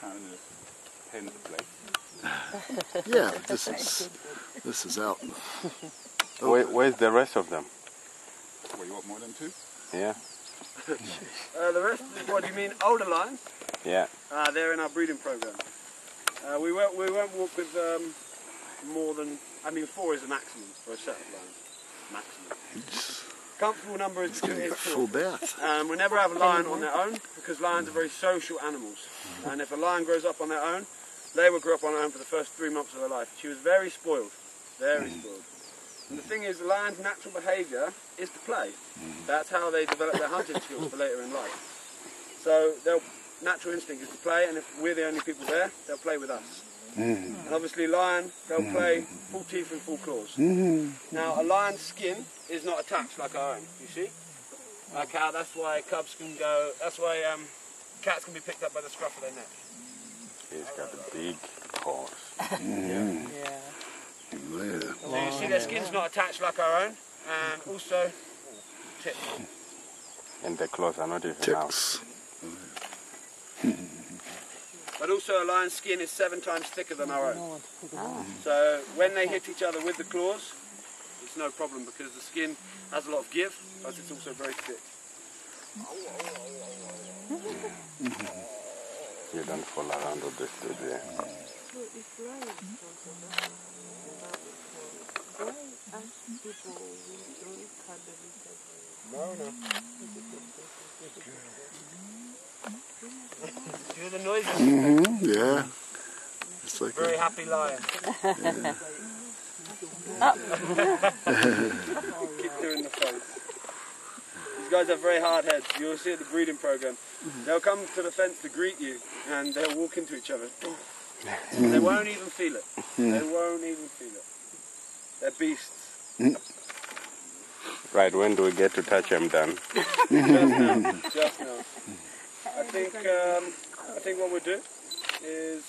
Kind of pen place. Yeah, this is this is out. Oh. Where, where's the rest of them? What, you want more than two? Yeah, Uh, the rest, what do you mean, older lions? yeah. Uh, they're in our breeding program. Uh, we won't we won't walk with um, more than I mean four is the maximum for a set of lions. Maximum. Comfortable number is, a full bath. Um, we never have a lion on their own because lions are very social animals. And if a lion grows up on their own, they will grow up on their own for the first three months of their life. She was very spoiled, very spoiled. And the thing is, the lion's natural behaviour is to play. That's how they develop their hunting skills for later in life. So their natural instinct is to play, and if we're the only people there, they'll play with us. Mm-hmm. And obviously, lion, they'll play full teeth and full claws. Mm-hmm. Now, a lion's skin is not attached like our own. You see? Like how that's why cubs can go. That's why um, cats can be picked up by the scruff of their neck. He's got a big horse. Mm-hmm. Yeah. So you see, their skin's not attached like our own, and also tips. And the claws are not even out. Ticks. But also, a lion's skin is seven times thicker than our own. Ah. So when they hit each other with the claws, it's no problem because the skin has a lot of give, but it's also very thick. You don't fall around with this, do you? No, no. Hear the noises? hmm Yeah. It's like Very a, happy lion. Keep doing the face. These guys have very hard heads. You'll see at the breeding program. They'll come to the fence to greet you, and they'll walk into each other. they won't even feel it. They won't even feel it. They're beasts. Right, when do we get to touch them then? Just now. Just now. I think. Um, I think what we'll do is